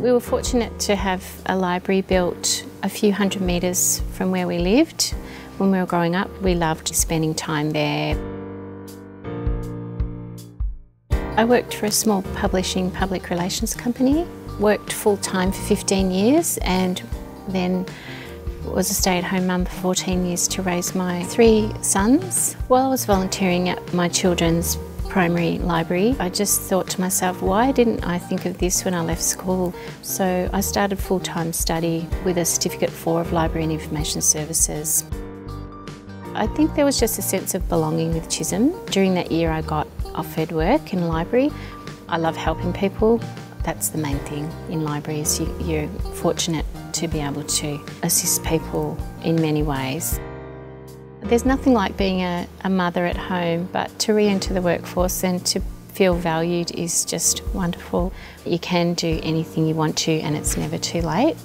We were fortunate to have a library built a few hundred metres from where we lived. When we were growing up, we loved spending time there. I worked for a small publishing public relations company, worked full time for 15 years and then was a stay-at-home mum for 14 years to raise my three sons. While I was volunteering at my children's primary library, I just thought to myself, why didn't I think of this when I left school? So I started full-time study with a Certificate 4 of Library and Information Services. I think there was just a sense of belonging with Chisholm. During that year I got offered work in library. I love helping people. That's the main thing in libraries. You, are fortunate to be able to assist people in many ways. There's nothing like being a, a mother at home, but to re-enter the workforce and to feel valued is just wonderful. You can do anything you want to and it's never too late.